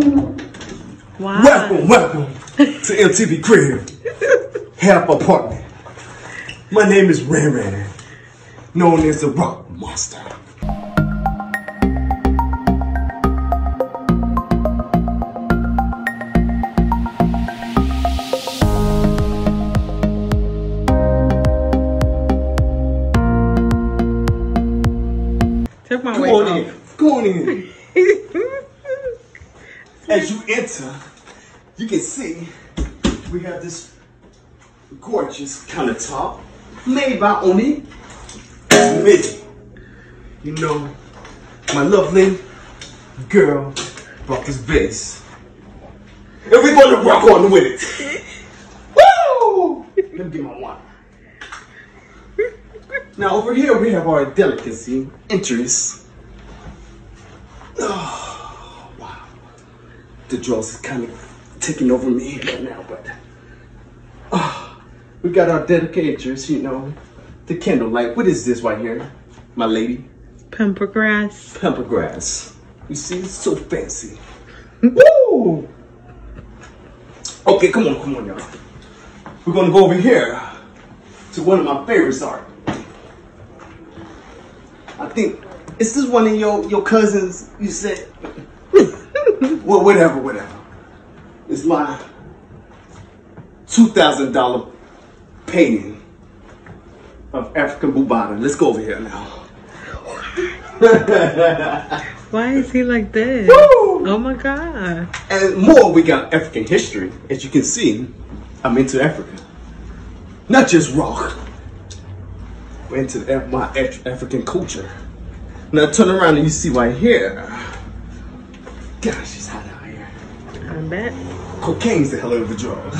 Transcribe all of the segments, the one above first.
Wow. Welcome, welcome to MTV Crib, Half Apartment. My name is Ran Ran, known as the Rock Monster. Took my weight on off. in, go on in. As you enter, you can see we have this gorgeous countertop made by Oni Mitty. You know, my lovely girl brought this vase. And we're gonna rock on with it. Woo! Let me get my wine. Now over here we have our delicacy, interest. Oh, wow. The drugs is kind of taking over me right now, but oh, we got our dedicated you know, the candlelight. What is this right here, my lady? Pamper grass. Pamper grass. You see, it's so fancy. Mm-hmm. Woo! Okay, come on, come on, y'all. We're gonna go over here to one of my favorites art. I think is this one of your your cousins? You said, well, whatever, whatever. It's my two thousand dollar painting of African Bubata. Let's go over here now. Why is he like this? Woo! Oh my god. And more, we got African history. As you can see, I'm into Africa. Not just rock. We're into my African culture. Now turn around and you see right here. Gosh, it's hot out here. I bet. Cocaine's the hell of a drug.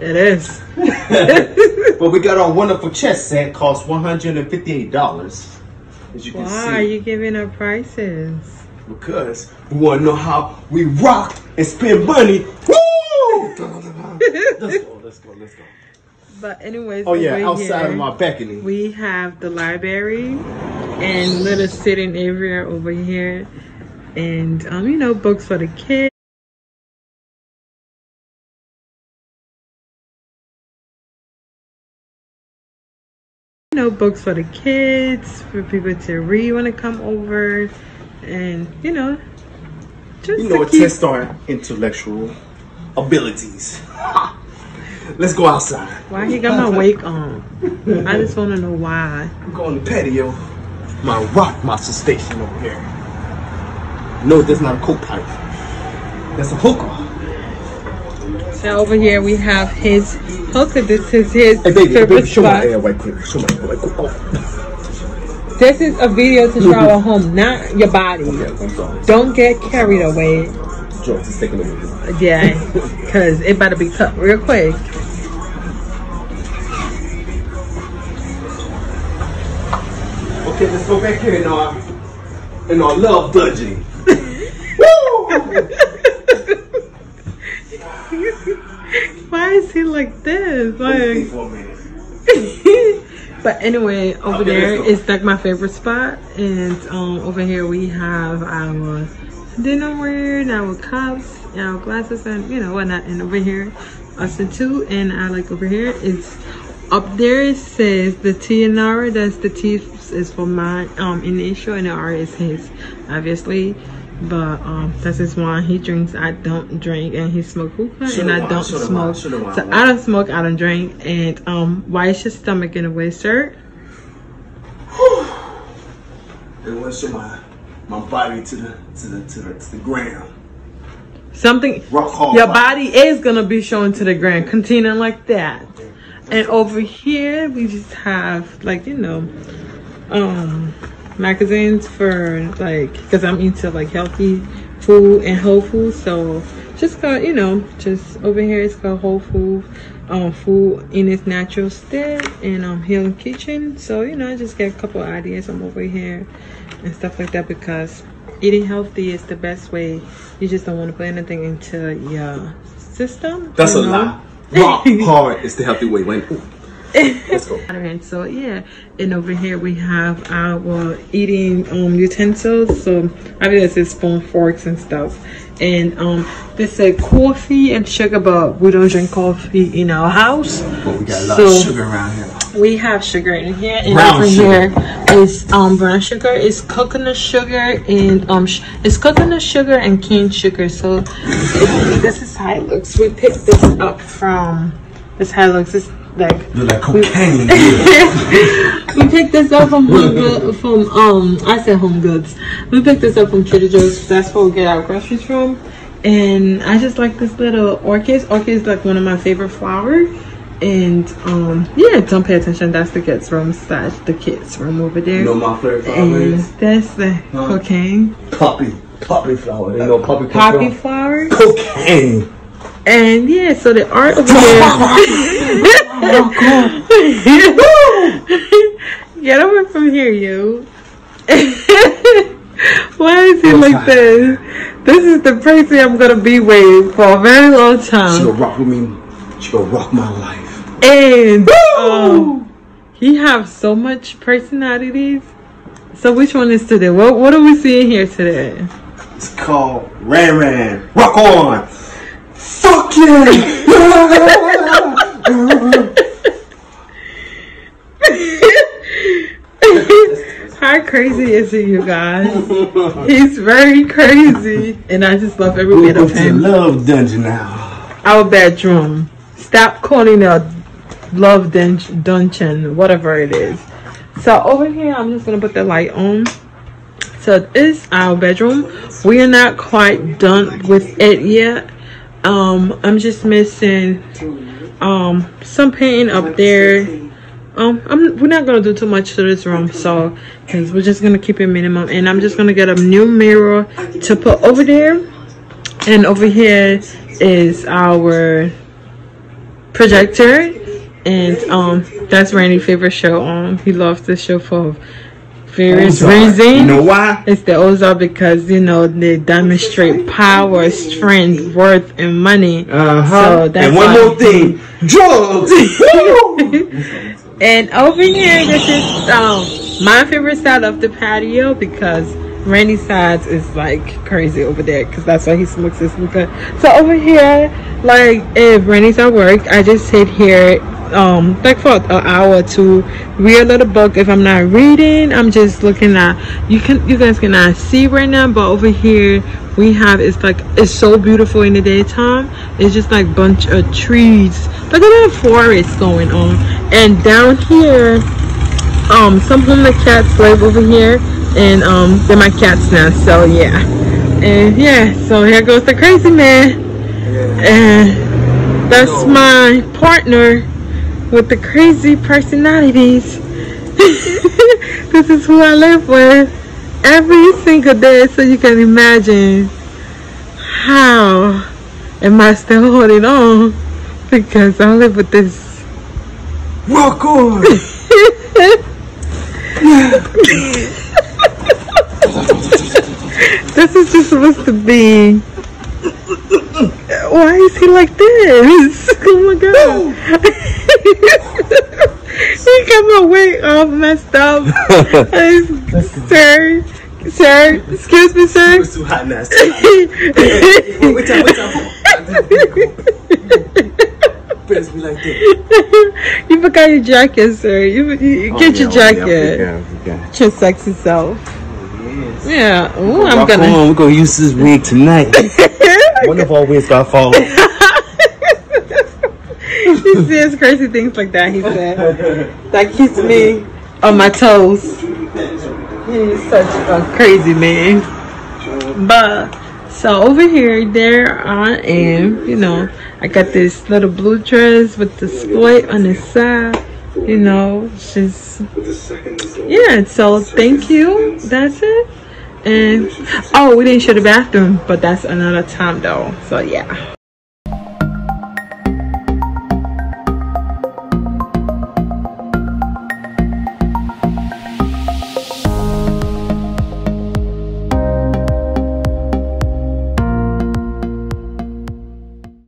It is. but we got our wonderful chess set, cost $158. As you can Why see. are you giving up prices? Because we want to know how we rock and spend money. Woo! let's go, let's go, let's go. But anyways, Oh yeah, outside here, of my balcony. we have the library and little sitting area over here, and um, you know, books for the kids. You know, books for the kids, for people to read when they come over, and you know, just you know, to keep test our intellectual abilities. Let's go outside. Why he got my wake on? I just want to know why. We're going to the patio. My rock monster station over here. No, that's not a coke pipe. That's a hookah. So over here we have his hookah. This is his Hey baby, hey, baby, show my spot. air right quick. Show my air right quick. Oh, This is a video to show at home, not your body. I'm sorry. Don't get carried away. Drugs is taking. Yeah, because it better be cut real quick. Okay, let's go back here in our in our love dungeon. Woo! Why is he like this? Like, for a minute. but anyway, over there is like my favorite spot, and um, over here we have our dinnerware, and our cups, and our glasses, and you know whatnot. And over here, us two And I like over here, it's up there. It says the T and R. That's the T is for my um initial, and the R is his, obviously. But um, that's his wine. He drinks. I don't drink, and he smoke hookah, and I don't smoke. wine, shoulda wine. So I don't smoke. I don't drink. And um, why is your stomach in a way, sir? They want to my my body to the to the to the, to the ground. Something. Rock. Your body is gonna be shown to the ground. Continue like that. And over here we just have like you know, um, magazines for like because I'm into like healthy food and whole food. So just called you know just over here it's called Whole Food. Um, food in its natural state and um healing kitchen. So you know I just get a couple ideas from over here and stuff like that because eating healthy is the best way. You just don't want to put anything into your system. That's you a know? lie. Rock hard is the healthy way. Like, ooh. Let's go. And so yeah, and over here we have our eating um utensils. So obviously it's spoon, forks, and stuff. And um, this is coffee and sugar, but we don't drink coffee in our house. But we got a lot So- of sugar around here. We have sugar in here, and Brown over sugar. here is um brown sugar, is coconut sugar, and um sh- it's coconut sugar and cane sugar. So it- this is how it looks. We picked this up from this is how it looks. It's like Look like cocaine. we picked this up from Home Good, from um I said Home Goods. We picked this up from Trader Joe's. That's where we get our groceries from. And I just like this little orchid. Orchid is like one of my favorite flowers. And um yeah, don't pay attention. That's the kids' room. That's the kids' room over there. you know my favorite flower and is that's the cocaine poppy. Poppy flower. They know poppy poppy flower. flowers. Cocaine. And yeah, so the art over here. Get away from here, you. Why is he like this? This is the person I'm gonna be with for a very long She time. gonna rock with me. She gonna rock my life. And um, he have so much personalities. So which one is today? What what are we seeing here today? It's called Ran Ran. Rock on. Fuck yeah. How crazy is he, you guys? He's very crazy, and I just love every we bit go of to the him. love dungeon now. Our bedroom. Stop calling it a love dun- dungeon, whatever it is. So over here, I'm just gonna put the light on. So this is our bedroom. We are not quite done with it yet. Um, I'm just missing um some painting up there. Um, I'm we're not gonna do too much to this room, so because we're just gonna keep it minimum. And I'm just gonna get a new mirror to put over there. And over here is our projector, and um, that's Randy's favorite show. Um, he loves this show for various Ozark. reasons. You know why? It's the Ozark because you know they demonstrate power, strength, worth, and money. Uh So that's and one more thing, drugs. And over here, this is um my favorite side of the patio because Randy's sides is like crazy over there because that's why he smokes his hookah. So over here, like if Randy's at work, I just sit here um like for an hour to read a little book. If I'm not reading, I'm just looking at you can you guys cannot see right now, but over here we have it's like it's so beautiful in the daytime. It's just like bunch of trees, like a little forest going on. And down here, um, some of homeless cats live over here, and um, they're my cats now. So yeah, and yeah, so here goes the crazy man, and that's my partner with the crazy personalities. this is who I live with every single day, so you can imagine how am I still holding on because I live with this Rock on. This is just supposed to be. Why is he like this? Oh my god. He got my weight all messed up. sir, sir, excuse me, sir. It's too hot now. It's too hot. Wait time, wait time. Better be like that. you forgot your jacket, sir. You, you, you oh, get your oh, jacket. Okay. Your sexy self. Yes. Yeah. Ooh, I'm gonna. on. We're gonna use this wig tonight. One of our wigs got falling. he says crazy things like that. He said that keeps me on my toes. He's such a crazy man. But so over here, there I am. You know, I got this little blue dress with the split on the side. You know, just yeah. So thank you. That's it. And oh, we didn't show the bathroom, but that's another time though. So yeah.